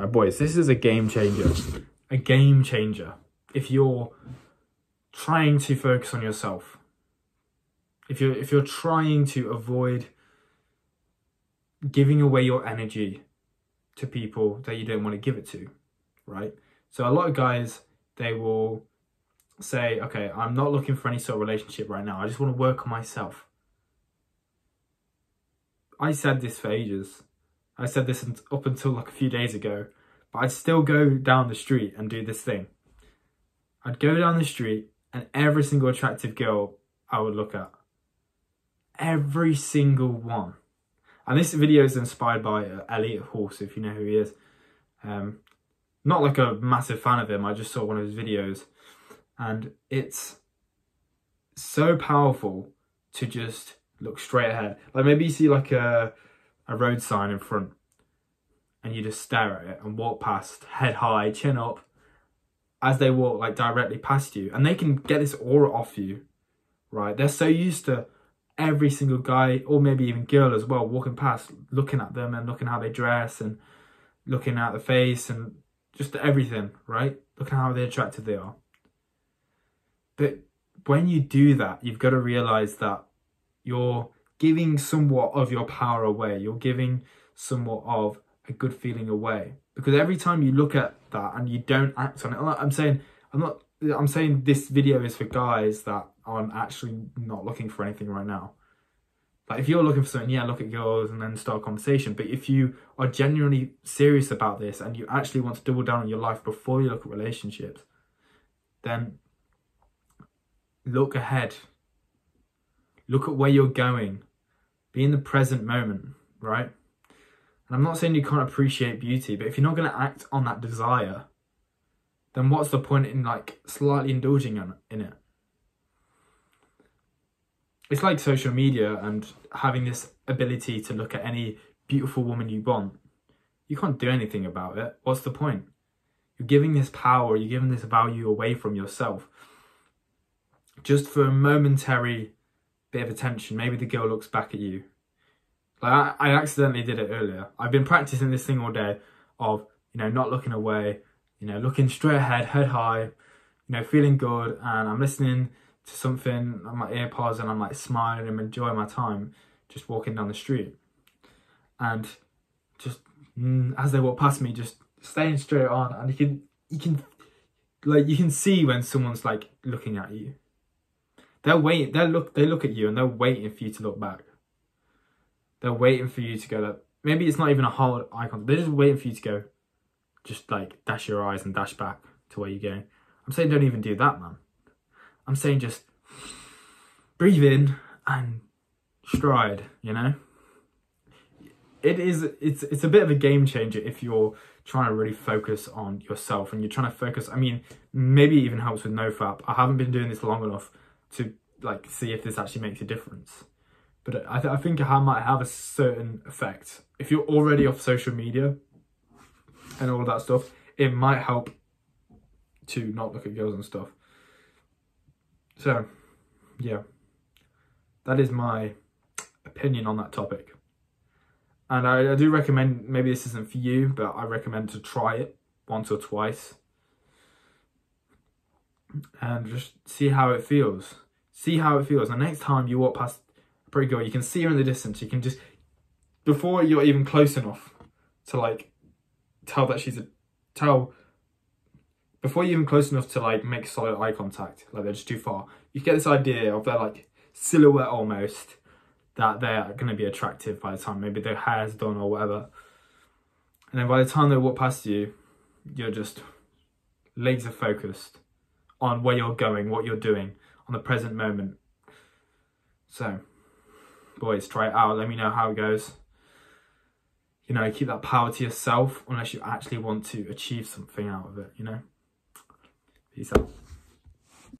Right, boys, this is a game changer. A game changer. If you're trying to focus on yourself, if you're if you're trying to avoid giving away your energy to people that you don't want to give it to, right? So a lot of guys they will say, okay, I'm not looking for any sort of relationship right now. I just want to work on myself. I said this for ages. I said this up until like a few days ago, but I'd still go down the street and do this thing. I'd go down the street and every single attractive girl I would look at. Every single one. And this video is inspired by uh, Elliott Hulse, if you know who he is. Um, not like a massive fan of him, I just saw one of his videos. And it's so powerful to just look straight ahead. Like maybe you see like a, a road sign in front and you just stare at it and walk past, head high, chin up, as they walk like directly past you. And they can get this aura off you, right? They're so used to every single guy or maybe even girl as well walking past, looking at them and looking how they dress and looking at the face and just everything, right? Looking how they attractive they are. But when you do that, you've got to realize that you're giving somewhat of your power away. You're giving somewhat of a good feeling away. Because every time you look at that and you don't act on it, I'm saying, I'm not, I'm saying this video is for guys that aren't actually not looking for anything right now. Like if you're looking for something, yeah, look at girls and then start a conversation. But if you are genuinely serious about this and you actually want to double down on your life before you look at relationships, then look ahead. Look at where you're going. Be in the present moment, right? And I'm not saying you can't appreciate beauty, but if you're not going to act on that desire, then what's the point in like slightly indulging in it? It's like social media and having this ability to look at any beautiful woman you want. You can't do anything about it. What's the point? You're giving this power, you're giving this value away from yourself just for a momentary bit of attention. Maybe the girl looks back at you. Like I, I accidentally did it earlier. I've been practicing this thing all day of, you know, not looking away, you know, looking straight ahead, head high, you know, feeling good. And I'm listening to something on my earpods and I'm like smiling and enjoying my time just walking down the street. And just mm, as they walk past me, just staying straight on. And you can, you can, like, you can see when someone's like looking at you they're waiting. They look. They look at you and they're waiting for you to look back. They're waiting for you to go. Like, maybe it's not even a hard eye contact. They're just waiting for you to go. Just like dash your eyes and dash back to where you're going. I'm saying don't even do that, man. I'm saying just breathe in and stride. You know. It is. It's. It's a bit of a game changer if you're trying to really focus on yourself and you're trying to focus. I mean, maybe it even helps with nofap. I haven't been doing this long enough to like see if this actually makes a difference. But I, th I think it might have a certain effect. If you're already off social media and all that stuff, it might help to not look at girls and stuff. So, yeah, that is my opinion on that topic. And I, I do recommend, maybe this isn't for you, but I recommend to try it once or twice and just see how it feels. See how it feels. And next time you walk past a pretty girl, you can see her in the distance. You can just, before you're even close enough to like tell that she's a, tell, before you're even close enough to like make solid eye contact, like they're just too far, you get this idea of their like silhouette almost that they're going to be attractive by the time maybe their hair's done or whatever. And then by the time they walk past you, you're just laser focused on where you're going, what you're doing, on the present moment. So, boys, try it out. Let me know how it goes. You know, keep that power to yourself unless you actually want to achieve something out of it, you know? Peace out.